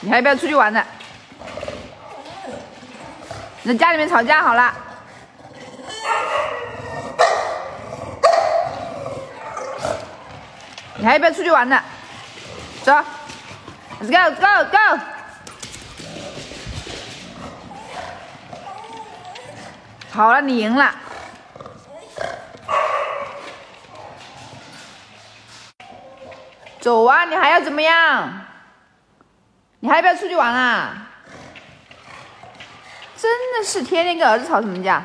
你还要不要出去玩呢？在家里面吵架好了。你还要不要出去玩呢？走，Let's go go go！好了，你赢了。走啊！你还要怎么样？你还要不要出去玩啦？真的是天天跟儿子吵什么架？